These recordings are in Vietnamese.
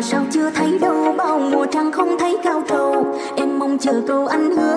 mà sao chưa thấy đâu? Bao mùa trăng không thấy cao trầu. Em mong chờ câu anh hứa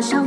Sao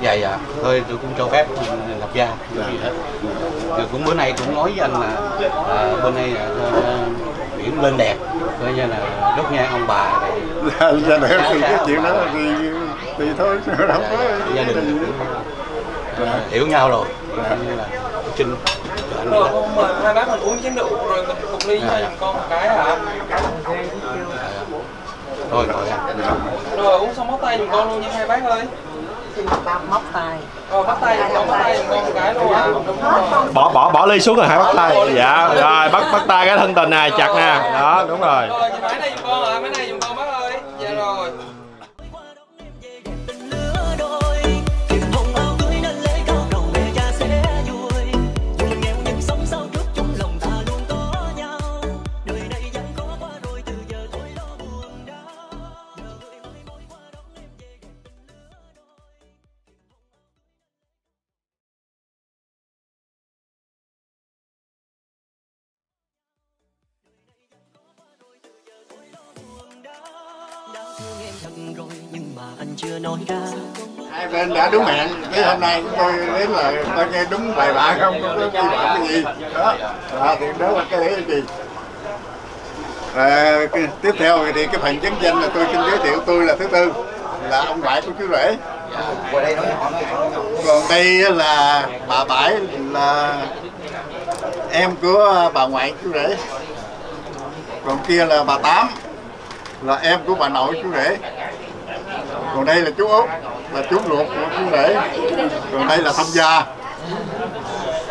dạ dạ. Thôi tôi cũng cho phép lập gia dạ. rồi cũng bữa nay cũng nói với anh là à, bên đây là biển lên đẹp. Coi như là đốt nghe ông bà này. Dạ, gia đình dạ, thì dạ. cái chuyện đó thì thì thôi không dạ, có dạ. gia đình. Dạ. hiểu nhau rồi. Dạ. như là trinh rồi mà hai bác mình uống chén rượu rồi mình cùng ly cho thằng con một cái hả? Thôi thôi, rồi uống xong móc tay giùm con luôn nha hai bác ơi móc tay. Bắt tay bỏ bỏ bỏ ly xuống rồi hai bắt tay. dạ rồi bắt bắt tay cái thân tình này chặt nè. Đó đúng rồi. Anh chưa nói ra. Hai bên đã đúng hẹn cái hôm nay chúng tôi đến là tôi nghe đúng bài bạ không có vi phạm cái gì. Đó. À, thì đó là cái đấy là gì à, cái, tiếp theo thì cái phần chứng danh là tôi xin giới thiệu tôi là thứ tư là ông ngoại của chú rể còn đây là bà bãi là em của bà ngoại chú rể còn kia là bà tám là em của bà nội chú rể còn đây là chú út là chú ruột của chú rể. Còn đây là thông gia.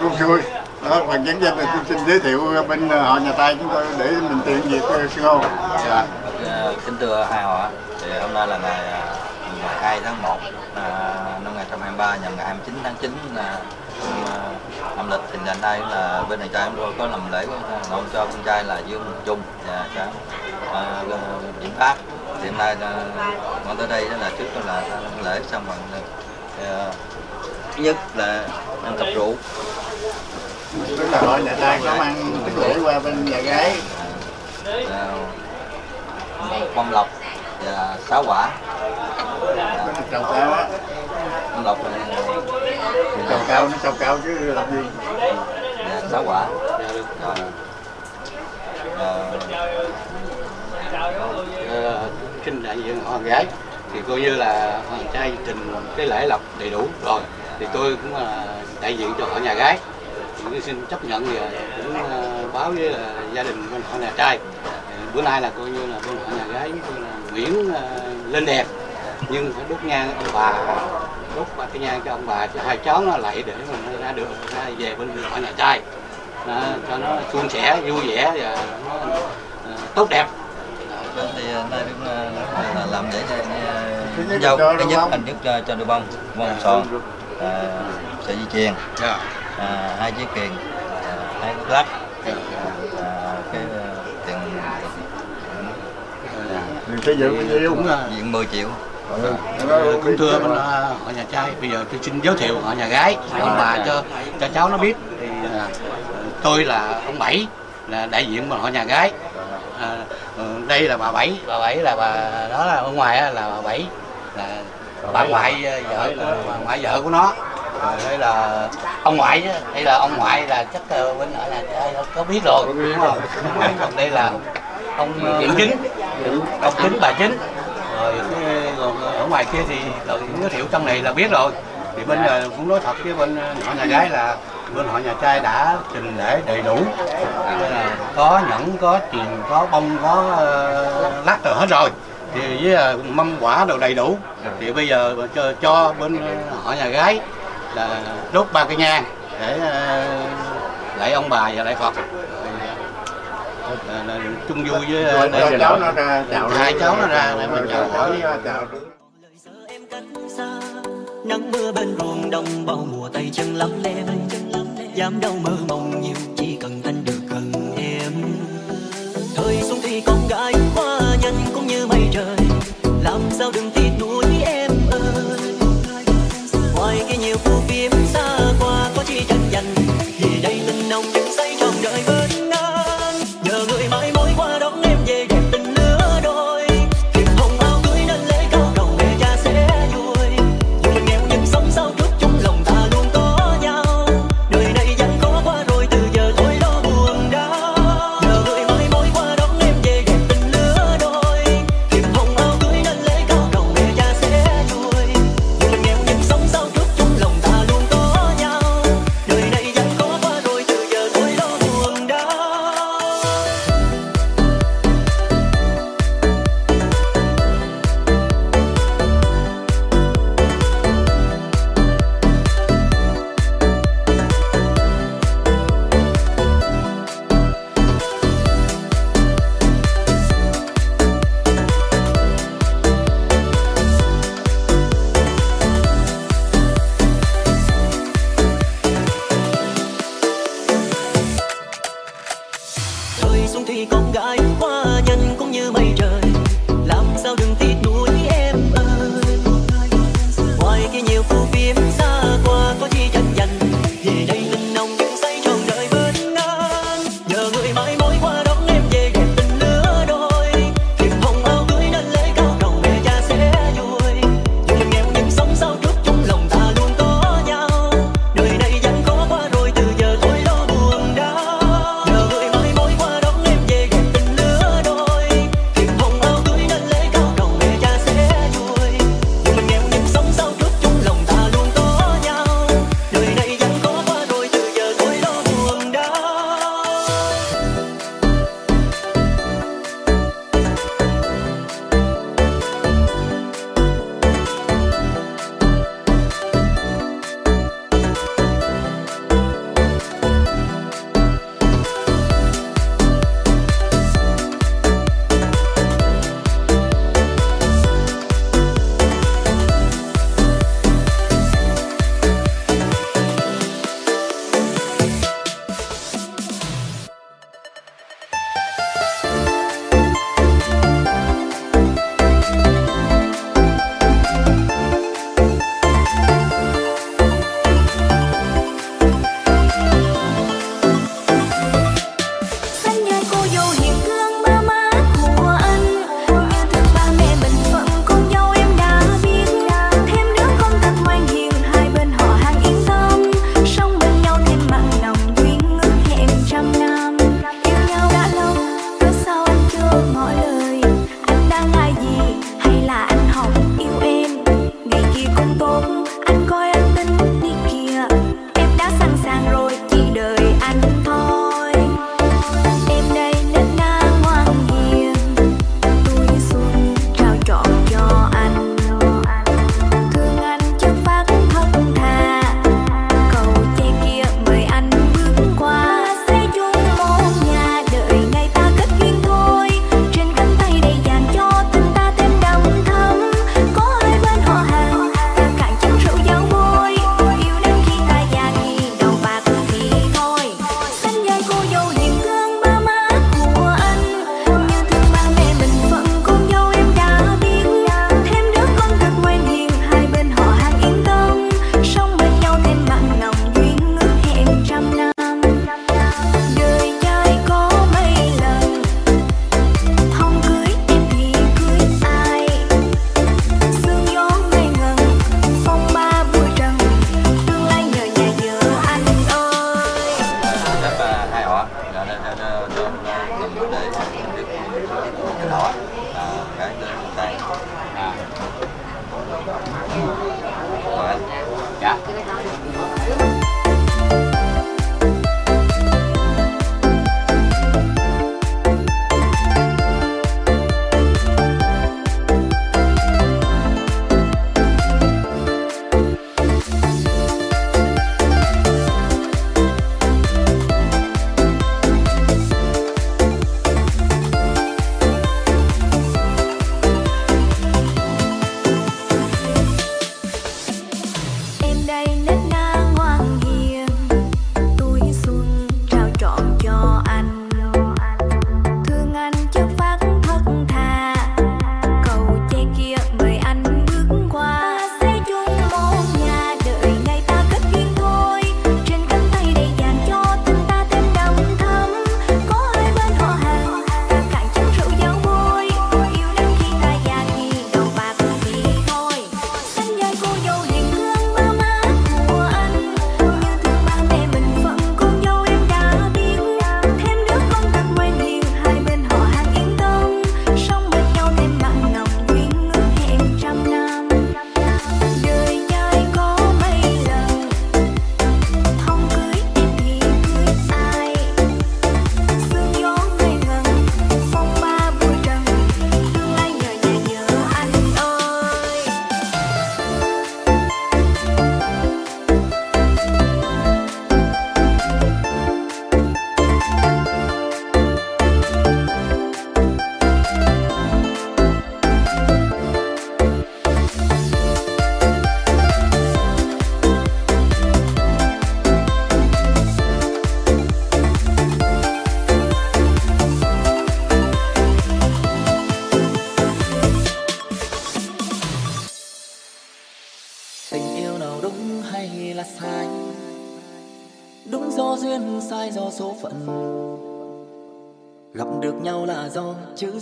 Cô xui. Đó phần dẫn danh là tôi xin giới thiệu bên ờ, họ nhà tay chúng tôi để mình tiện việc ờ, sư hô dạ. dạ. Kính thưa hai họ. Thì hôm nay là ngày ờ, ngày 2 tháng 1 năm 2023 nhằm ngày 29 tháng 9 là âm lịch. Thì hiện nay là bên này trai chúng tôi có làm lễ nộp cho con trai là Dương Trung và cháu à, Vĩnh Phát thì à, con tới đây đó là trước đó là lễ xong bằng à, thứ nhất là ăn cặp rượu. Tức là họ nhà trai có mang tức lễ qua bên nhà gái. À, bông lọc và sáu quả. Trầu cao á. Bông lọc trầu cao nó trầu cao chứ làm gì? Dạ, sáu quả. Rồi kinh đại diện hoàng gái. Thì coi như là hoàng trai trình cái lễ lộc đầy đủ rồi. Thì tôi cũng là đại diện cho họ nhà gái. Thì tôi xin chấp nhận thì cũng à, báo với là gia đình bên họ nhà trai. Bữa nay là coi như là bên họ nhà gái là Nguyễn à, lên đẹp nhưng phải đốt nhang ông bà đốt ba cái nhang cho ông bà cho hai cháu nó lại để mà nó ra được ra về bên họ nhà trai. Đó, cho nó suôn sẻ vui vẻ và nó à, tốt đẹp thì hôm nay cũng ờ, là làm để cho dâu cái nhất hình nhất cho, cho đôi bông bông son à, sợi dây chuyền Dạ. à, hai chiếc kiền à, hai cái lắc. À, cái tiền mình xây dựng cái gì cũng là diện 10 triệu. Ờ, cũng thưa bên họ nhà trai. Bây giờ tôi xin giới thiệu họ nhà gái ông bà cho cho cháu nó biết thì tôi là ông bảy là đại diện bên họ nhà gái. À, đây là bà bảy. Bà bảy là bà đó là ở ngoài là bà bảy. Là bà ngoại ờ, vợ của bà ngoại vợ của nó. Rồi đây là ông ngoại á, đây là ông ngoại là chắc ờ, bên ở nhà trai có biết rồi. Đúng không còn đây là ông ờ, chính. Ông chính bà chính. Rồi còn ở ngoài kia thì cũng giới thiệu trong này là biết rồi. Thì bên ờ, cũng nói thật với bên ờ, họ nhà gái là bên họ nhà trai đã trình lễ đầy đủ. Là có nhẫn có chuyền có bông có ờ, lắc rồi hết rồi. Thì với ờ, mâm quả đồ đầy đủ. Thì bây giờ cho, cho bên ờ, họ nhà gái là đốt ba cây nhang để ờ, lạy ông bà và lạy Phật. Rồi, ờ, là chung vui với ờ, cho cháu nó ra chào hai cháu nó ra để mình chào hỏi nắng mưa bên ruộng đồng bao mùa tay chân lắm lem dám đâu mơ mộng nhiều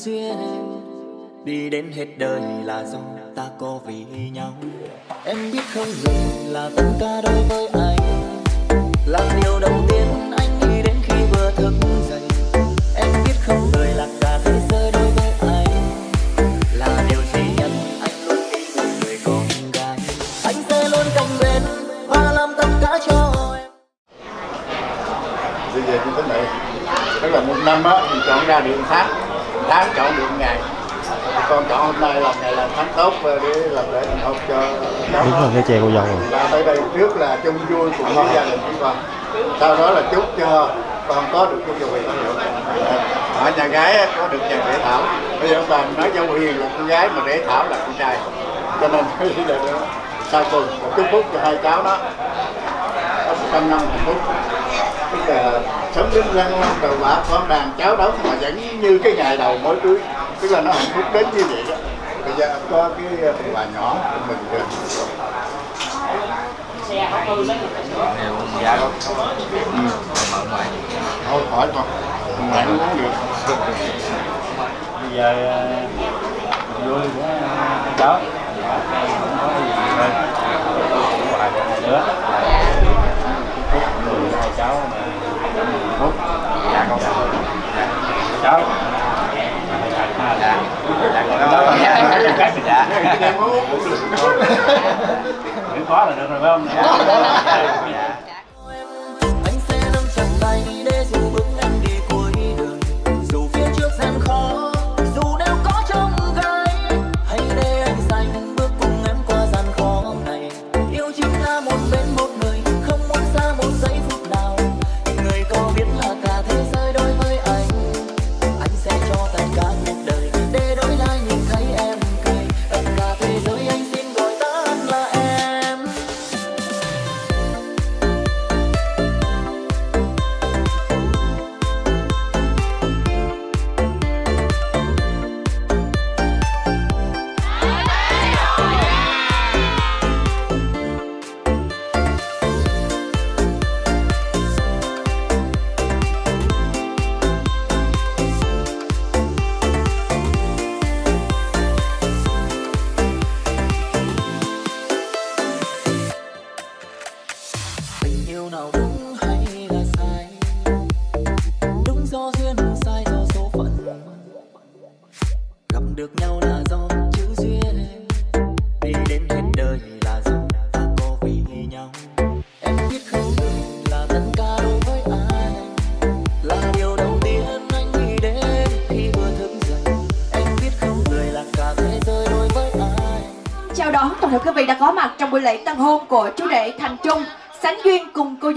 duyên. Đi đến hết đời là do ta có vì nhau. Em biết không, người là tất cả đối với anh. Tốt để làm lễ thành hôn cho cháu. Đúng rồi cái chè cô dâu rồi. Và tới đây trước là chung vui cùng với gia đình của con. Sau đó là chúc cho con có được vui thảo hiệu ở nhà gái có được chàng rể thảo. Bây giờ ông bà nói cho Huyền là con gái mà rể thảo là con trai. Cho nên đó sau cùng. Một chúc phúc cho hai cháu đó. Có một trăm năm hạnh phúc. Tức là sống đến răng long đầu bạc con đàn cháu đóng mà vẫn như cái ngày đầu mới cưới. Tức là nó hạnh phúc đến như vậy đó bây giờ có cái ờ, bà nhỏ của mình rồi Nhiều giá đó. Mở ngoài. thôi, khỏi con mẹ cũng uống được bây giờ ờ, vui của cháu không có gì hơn quà nữa hai cháu mà phúc dạ con cháu Dạ. Dạ, con đó là Dạ. cái mình đã Dạ. em muốn uống cũng được miễn có là được rồi phải không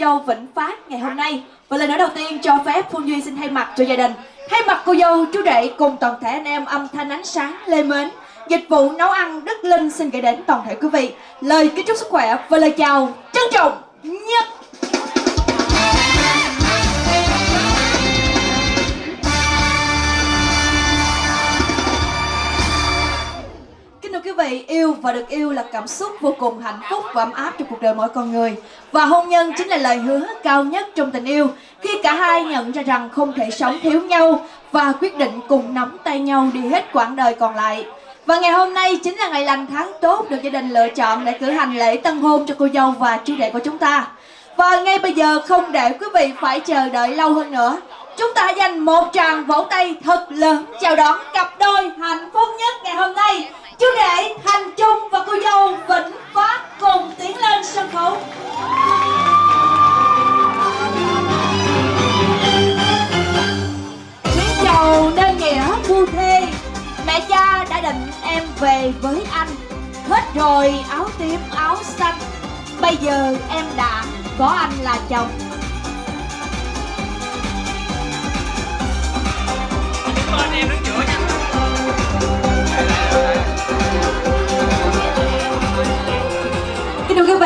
dâu Vĩnh Phát ngày hôm nay. Và lời nói đầu tiên cho phép Phương Duy xin thay mặt cho gia đình. Thay mặt cô dâu, chú rể cùng toàn thể anh em âm thanh ánh sáng Lê Mến. Dịch vụ nấu ăn Đức Linh xin gửi đến toàn thể quý vị. Lời kính chúc sức khỏe và lời chào trân trọng nhất vị, yêu và được yêu là cảm xúc vô cùng hạnh phúc và ấm áp trong cuộc đời mỗi con người. Và hôn nhân chính là lời hứa cao nhất trong tình yêu. Khi cả hai nhận ra rằng không thể sống thiếu nhau và quyết định cùng nắm tay nhau đi hết quãng đời còn lại. Và ngày hôm nay chính là ngày lành tháng tốt được gia đình lựa chọn để cử hành lễ tân hôn cho cô dâu và chú rể của chúng ta. Và ngay bây giờ không để quý vị phải chờ đợi lâu hơn nữa. Chúng ta dành một tràng vỗ tay thật lớn chào đón cặp đôi hạnh phúc nhất ngày hôm nay. Chú rể Thành Trung và cô dâu Vĩnh Phát cùng tiến lên sân khấu. Miếng dầu nên nghĩa phu thê, Mẹ cha đã định em về với anh. Hết rồi, áo tím, áo xanh. Bây giờ em đã có anh là chồng. Kính em đứng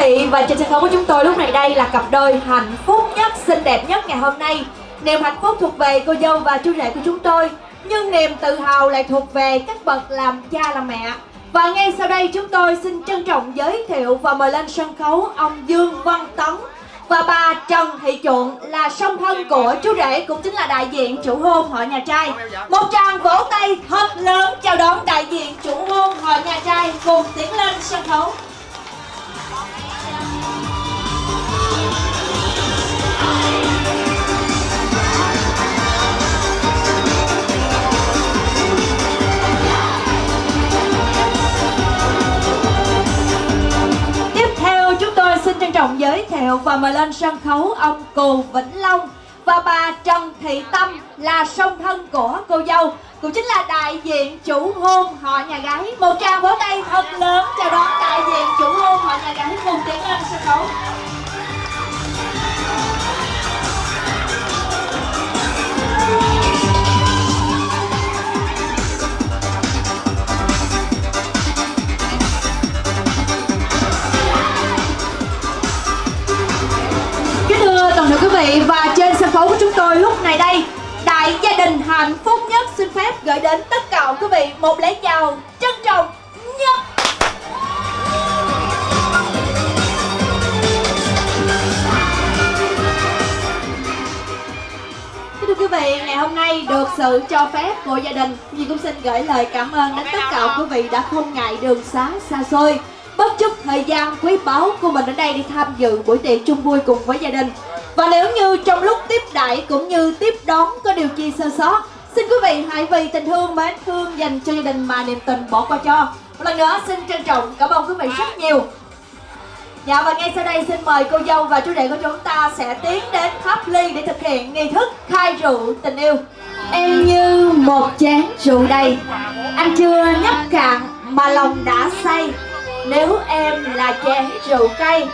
vị và trên sân khấu của chúng tôi lúc này đây là cặp đôi hạnh phúc nhất, xinh đẹp nhất ngày hôm nay. Niềm hạnh phúc thuộc về cô dâu và chú rể của chúng tôi, nhưng niềm tự hào lại thuộc về các bậc làm cha làm mẹ. Và ngay sau đây chúng tôi xin trân trọng giới thiệu và mời lên sân khấu ông Dương Văn Tấn và bà Trần Thị Chuộng là song thân của chú rể cũng chính là đại diện chủ hôn họ nhà trai. Một tràng vỗ tay thật lớn chào đón đại diện chủ hôn họ nhà trai cùng tiến lên sân khấu. Xin trân trọng giới thiệu và mời lên sân khấu ông Cù Vĩnh Long. Và bà Trần Thị Tâm là song thân của cô dâu, cũng chính là đại diện chủ hôn họ nhà gái. Một tràng vỗ tay thật lớn chào đón đại diện chủ hôn họ nhà gái cùng tiến lên sân khấu. Hạnh phúc nhất. Xin phép gửi đến tất cả quý vị một lễ chào trân trọng nhất. Thưa quý vị, ngày hôm nay được sự cho phép của gia đình Nhi cũng xin gửi lời cảm ơn đến tất cả quý vị đã không ngại đường xá xa xôi. Bất chấp thời gian quý báu của mình ở đây đi tham dự buổi tiệc chung vui cùng với gia đình. Và nếu như trong lúc tiếp đãi cũng như tiếp đón có điều chi sơ sót, Xin quý vị hãy vì tình thương mến thương dành cho gia đình mà niềm tình bỏ qua cho. Một lần nữa, xin trân trọng cảm ơn quý vị rất nhiều. Dạ và ngay sau đây xin mời cô dâu và chú rể của chúng ta sẽ tiến đến tháp ly để thực hiện nghi thức khai rượu tình yêu. Em như một chén rượu đầy. Anh chưa nhấp cạn mà lòng đã say. Nếu em là chén rượu cay,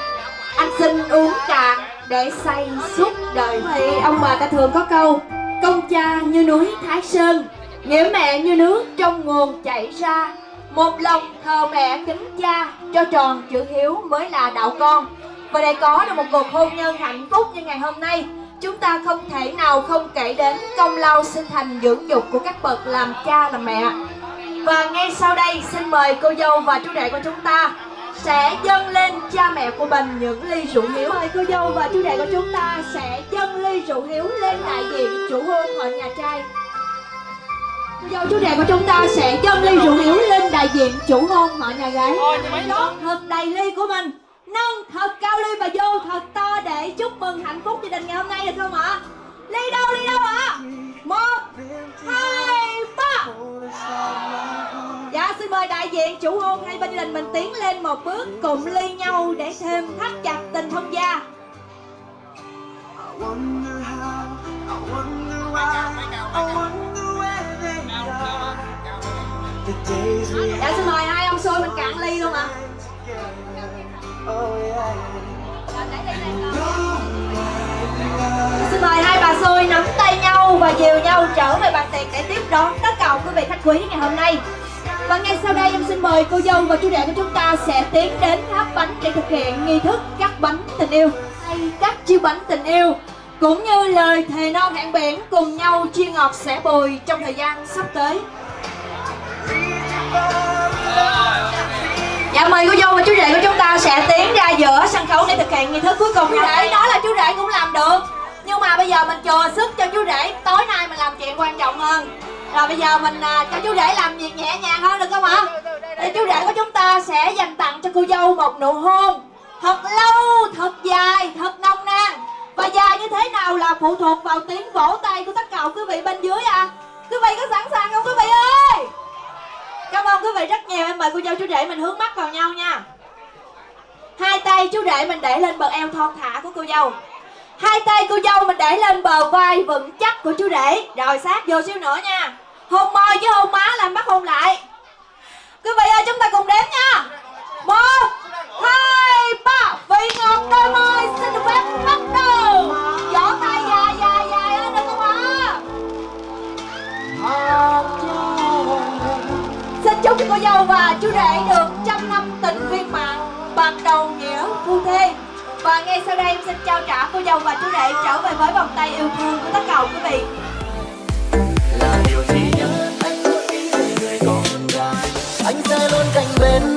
Anh xin uống cạn để say suốt đời Thì ông bà ta thường có câu, Công cha như núi Thái Sơn Nghĩa mẹ như nước trong nguồn chảy ra. Một lòng thờ mẹ kính cha, cho tròn chữ hiếu mới là đạo con. Và để có được một cuộc hôn nhân hạnh phúc như ngày hôm nay. Chúng ta không thể nào không kể đến công lao sinh thành dưỡng dục của các bậc làm cha làm mẹ. Và ngay sau đây, xin mời cô dâu và chú rể của chúng ta sẽ dâng lên cha mẹ của mình những ly rượu hiếu mời cô dâu và chú rể của chúng ta sẽ dâng ly rượu hiếu lên đại diện chủ hôn họ nhà trai. Cô dâu chú rể của chúng ta sẽ dâng ly rượu hiếu lên đại diện chủ hôn họ nhà gái. Thật đầy ly của mình nâng thật cao ly và vô thật to để chúc mừng hạnh phúc gia đình ngày hôm nay được không ạ ly đâu ly đâu ạ một hai ba dạ xin mời đại diện chủ hôn hai bên gia đình mình tiến lên một bước cùng ly nhau để thêm thắt chặt tình thông gia. Dạ xin mời hai ông xôi mình cạn ly luôn ạ. Xin mời hai bà xôi nắm tay nhau và dìu nhau trở về bàn tiệc để tiếp đón tất cả quý vị khách quý ngày hôm nay và ngay sau đây em xin mời cô dâu và chú rể của chúng ta sẽ tiến đến tháp bánh để thực hiện nghi thức cắt bánh tình yêu. Hay cắt chiếc bánh tình yêu, cũng như lời thề non hẹn biển cùng nhau chia ngọt sẻ bùi trong thời gian sắp tới. Dạ mời cô dâu và chú rể của chúng ta sẽ tiến ra giữa sân khấu để thực hiện nghi thức cuối cùng Chú rể nói là chú rể cũng làm được, Nhưng mà bây giờ mình chờ sức cho chú rể Tối nay mình làm chuyện quan trọng hơn. Rồi bây giờ mình à, cho chú rể làm việc nhẹ nhàng hơn được không ạ? Thì chú rể của chúng ta sẽ dành tặng cho cô dâu một nụ hôn Thật lâu, thật dài, thật nồng nàn. Và dài như thế nào là phụ thuộc vào tiếng vỗ tay của tất cả quý vị bên dưới à Quý vị có sẵn sàng không quý vị ơi? Cảm ơn quý vị rất nhiều. Em mời cô dâu chú rể mình hướng mắt vào nhau nha. Hai tay chú rể mình để lên bờ eo thon thả của cô dâu. Hai tay cô dâu mình để lên bờ vai vững chắc của chú rể. Rồi sát vô xíu nữa nha Hôn môi chứ hôn má làm bắt hôn lại. Quý vị ơi, chúng ta cùng đếm nha. Một, Hai, Ba. Vị ngọt đôi môi, xin được phép bắt đầu. Vỗ tay dài dài dài lên được không ạ Xin chúc cho cô dâu và chú rể được trăm năm tình viên mãn bạc đầu nghĩa phu thê. Và ngay sau đây em xin trao trả cô dâu và chú rể trở về với vòng tay yêu thương của tất cả quý vị. been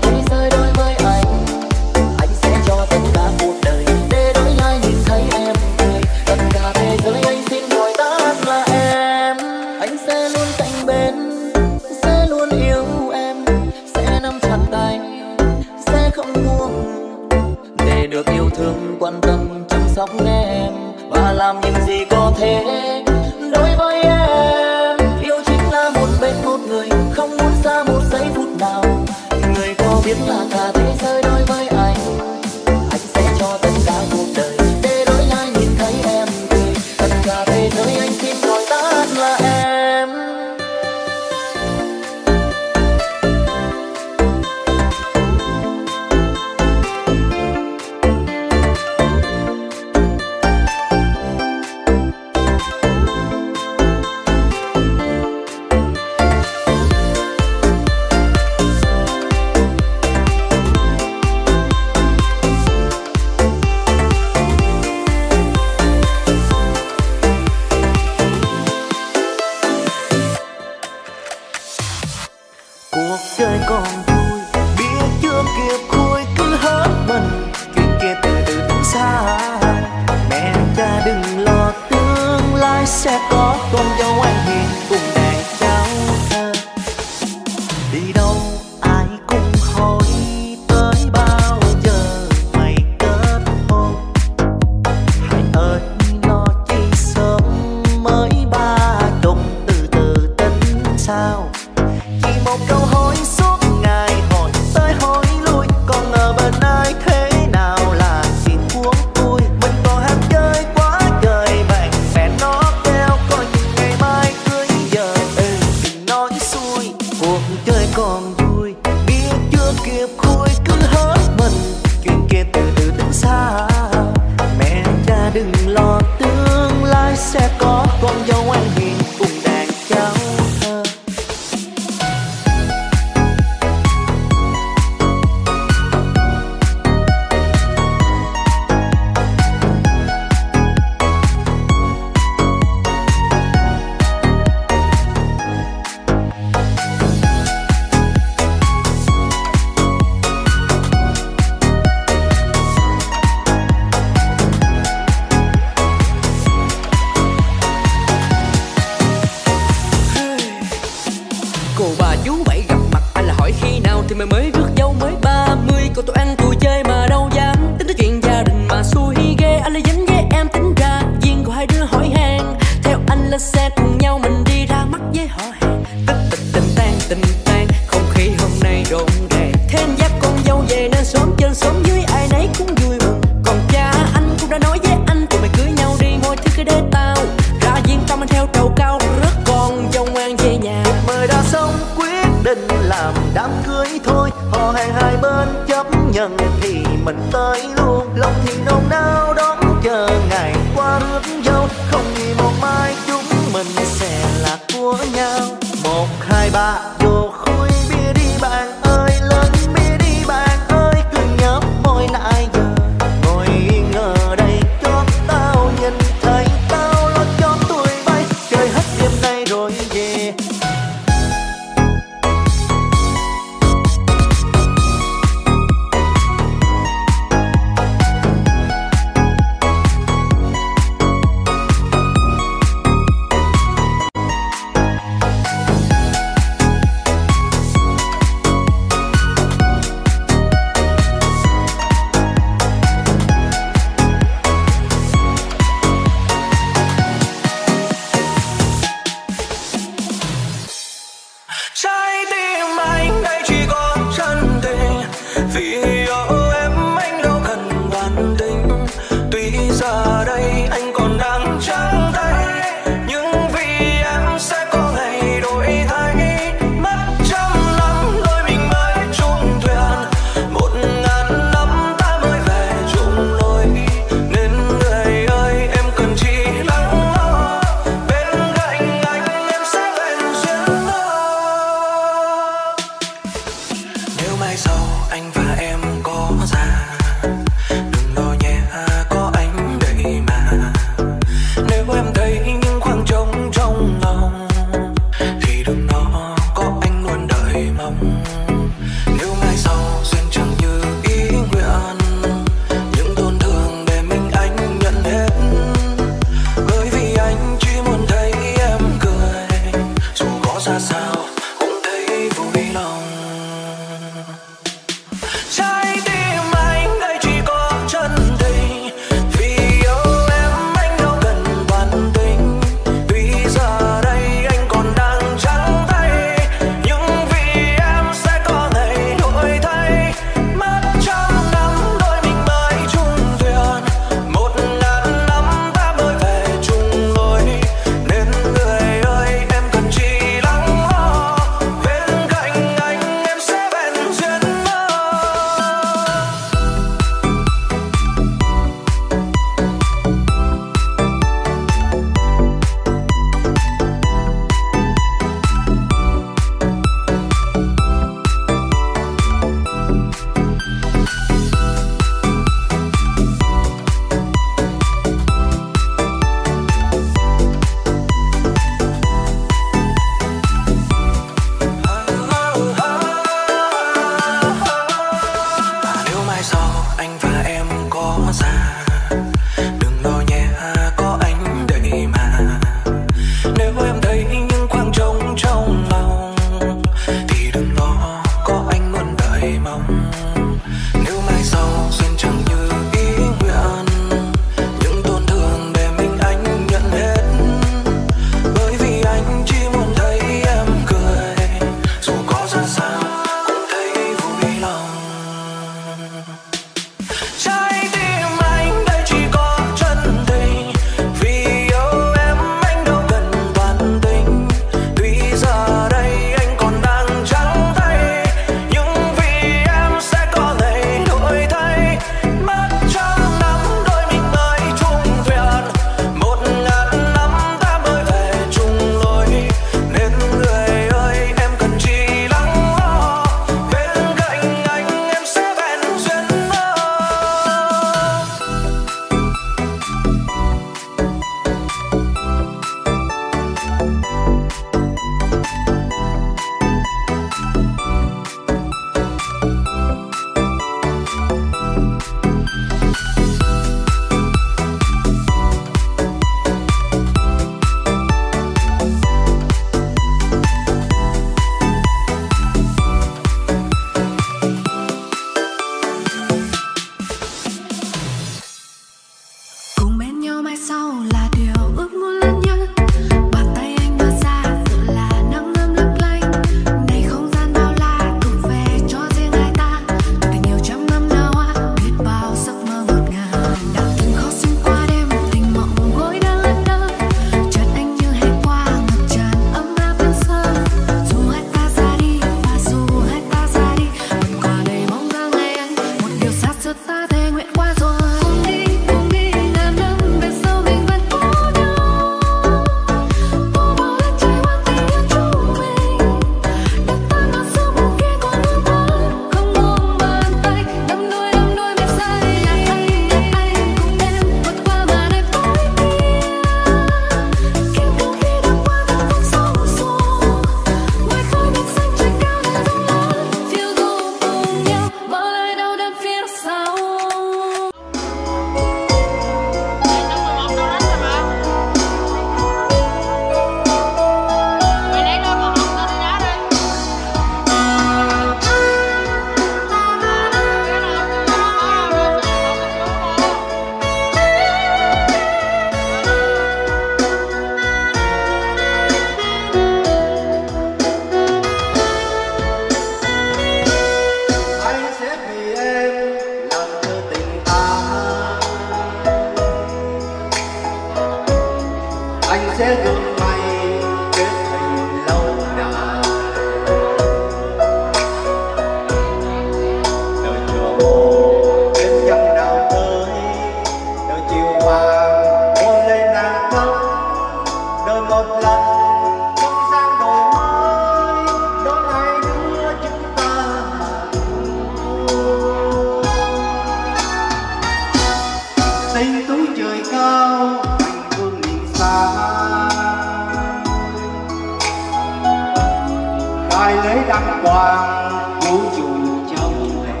đại lễ đăng quang vũ trụ trong lệ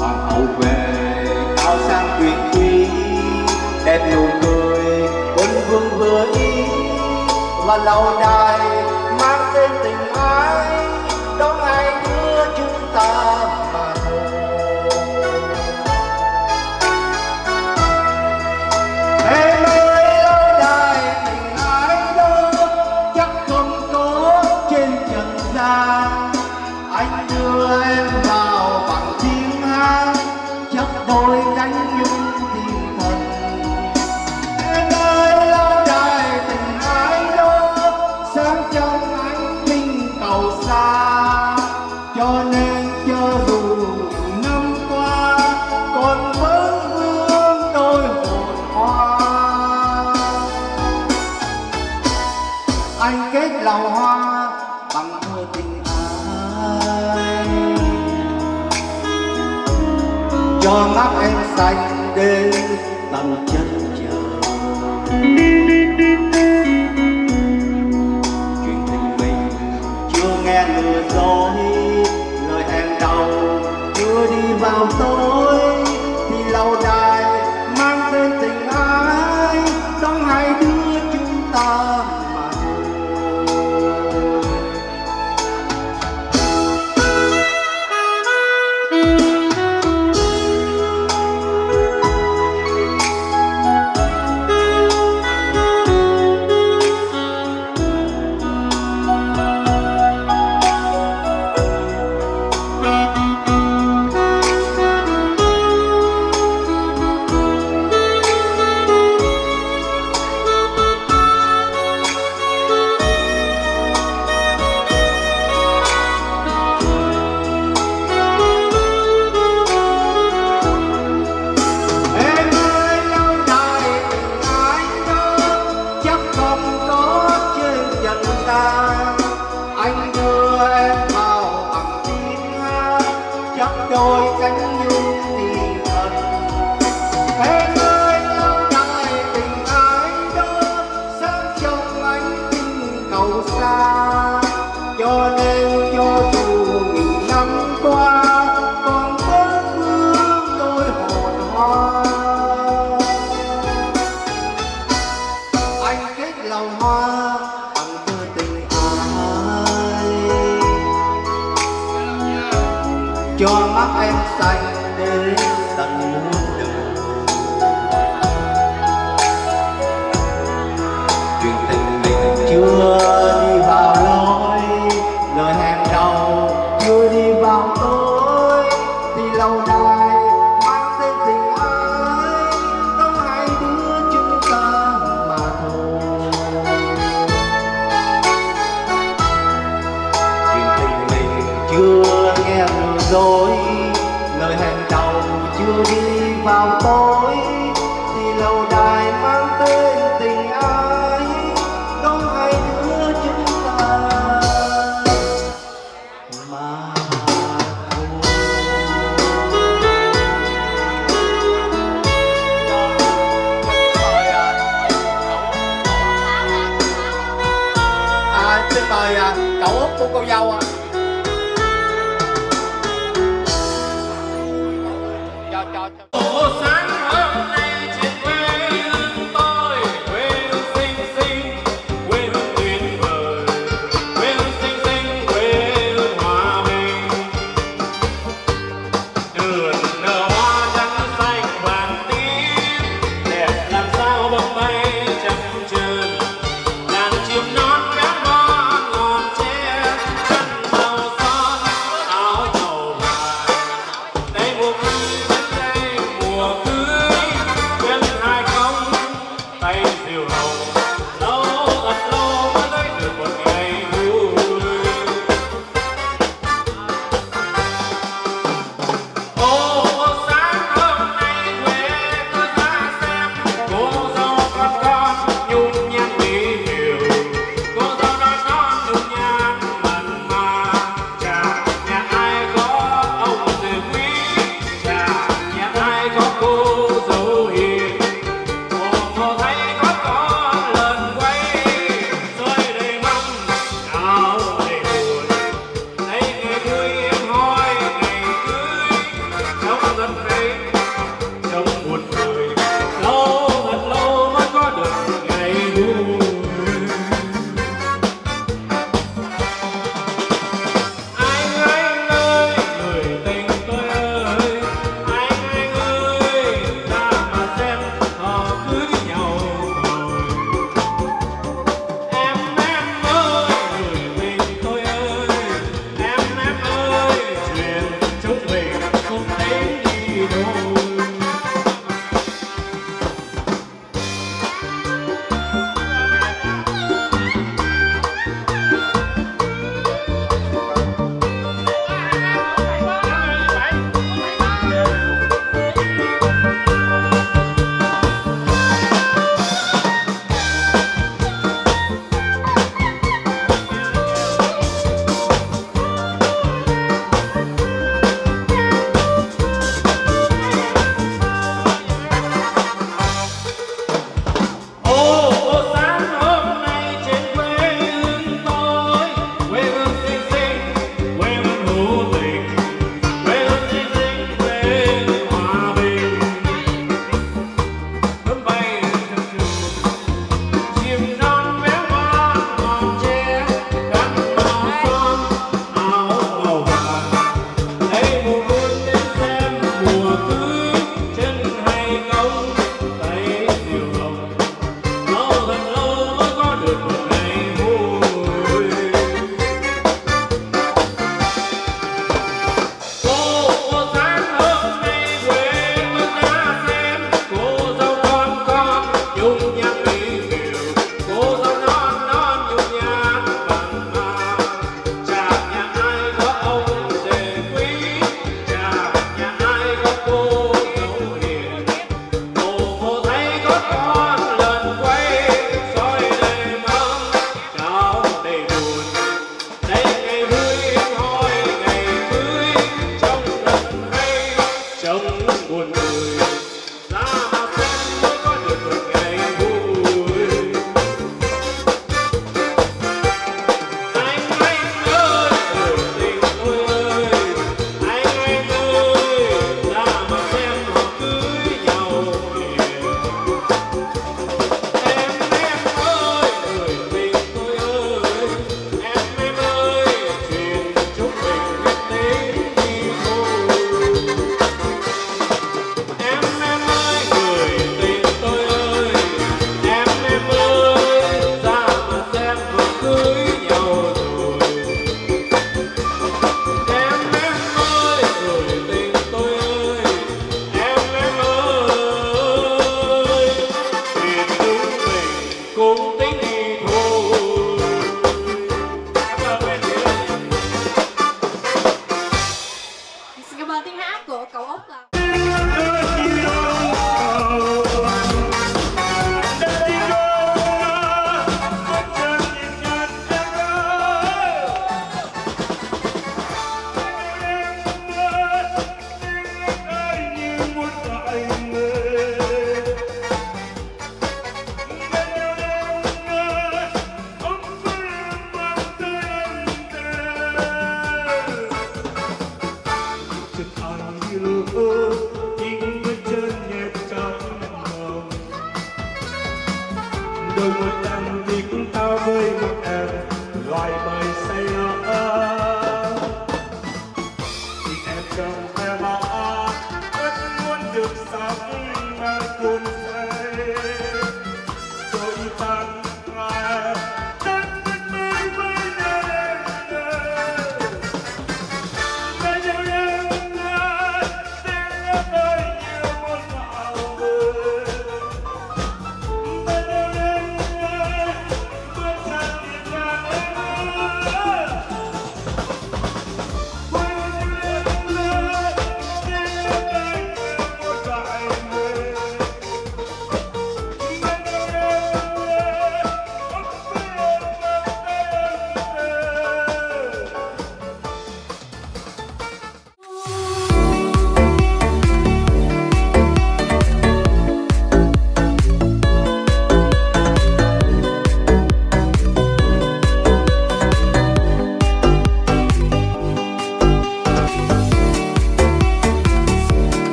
hoàng hậu về, cao sang quyền quý, đẹp nụ cười quân vương vừa ý. Và lâu đài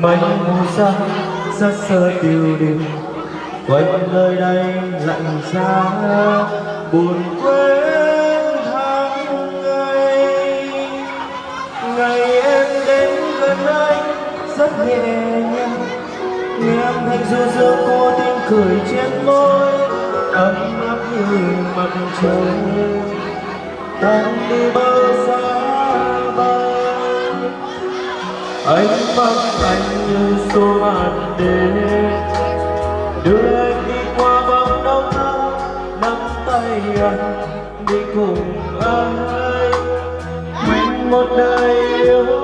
mây mù xa xa xơ tiêu điều. Quanh nơi đây lạnh giá, buồn quên tháng ngày. Ngày em đến gần anh rất nhẹ nhàng. Nghe âm thanh du dương cô tiếng cười trên môi, ấm áp như mặt trời. Tan đi bao xa anh bắt anh như số màn đêm đưa em đi qua bóng đau thương, nắm tay anh, đi cùng anh mình một đời yêu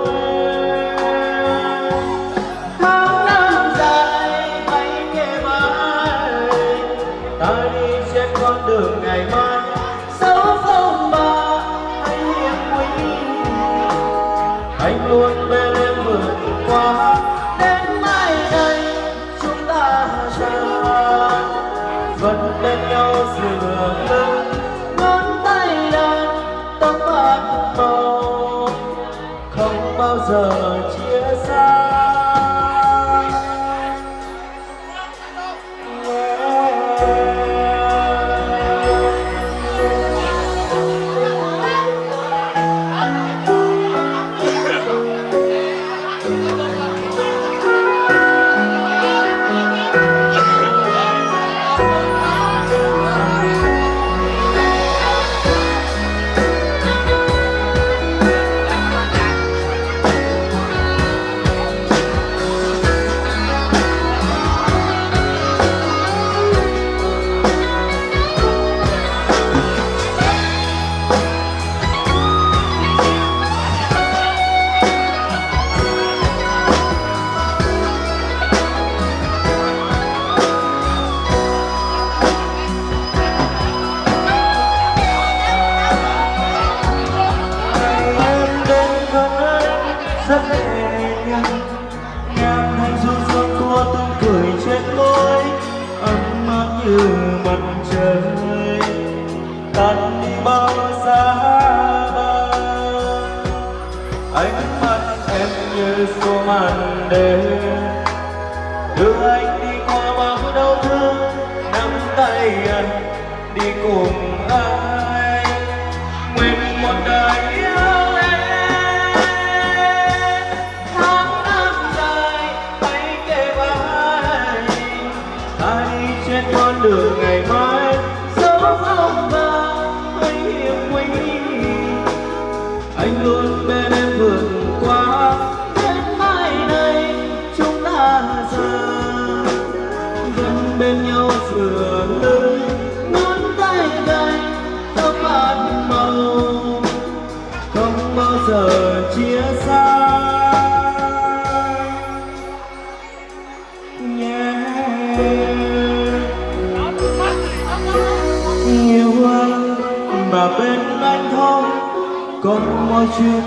chuyện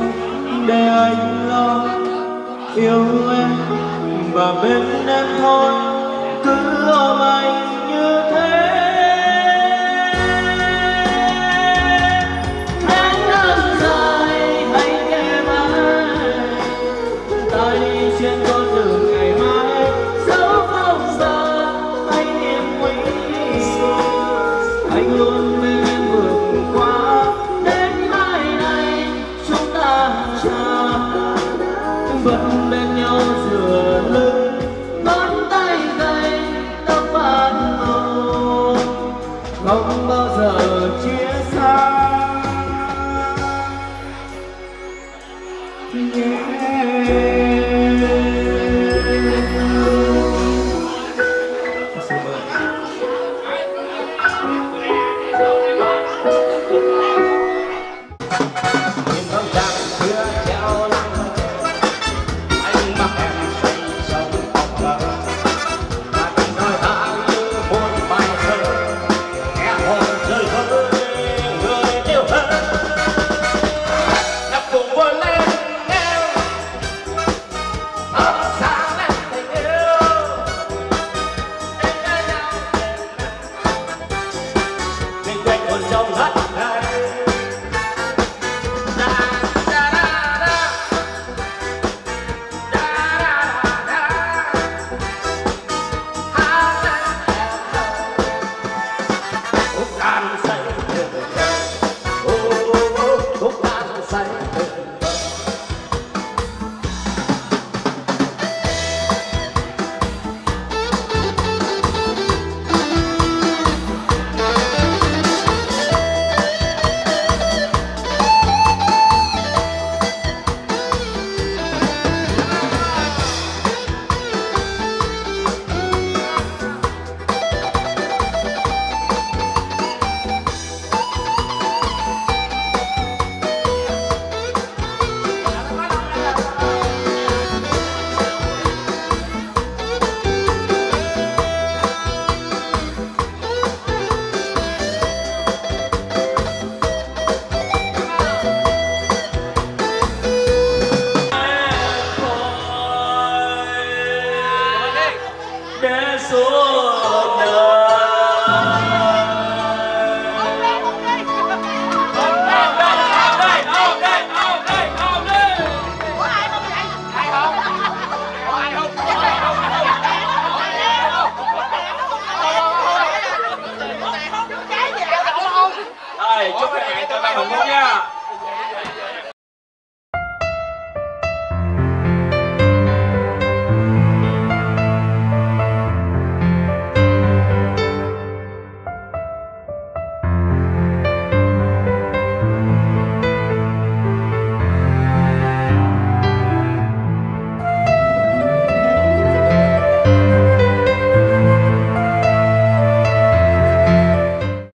để anh lo yêu em và bên em thôi.